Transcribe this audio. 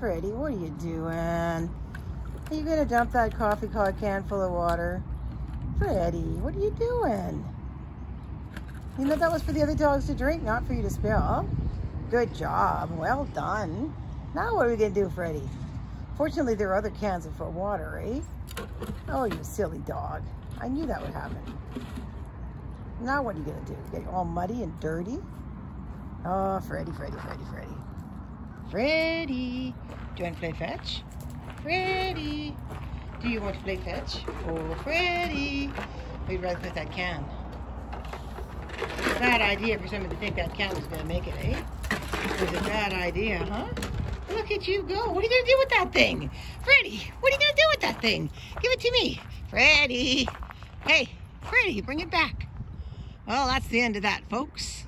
Freddy, what are you doing? Are you gonna dump that coffee can full of water? Freddy, what are you doing? You know that was for the other dogs to drink, not for you to spill. Good job. Well done. Now what are we going to do, Freddy? Fortunately, there are other cans of water, eh? Oh, you silly dog. I knew that would happen. Now what are you going to do? Get all muddy and dirty? Oh, Freddy, Freddy, Freddy, Freddy. Freddy. Do you want to play fetch? Freddy. Do you want to play fetch? Oh, Freddy. We'd rather put that can. Bad idea for somebody to think that can was going to make it, eh? It was a bad idea, huh? Look at you go. What are you going to do with that thing? Freddy, what are you going to do with that thing? Give it to me. Freddy. Hey, Freddy, bring it back. Well, that's the end of that, folks.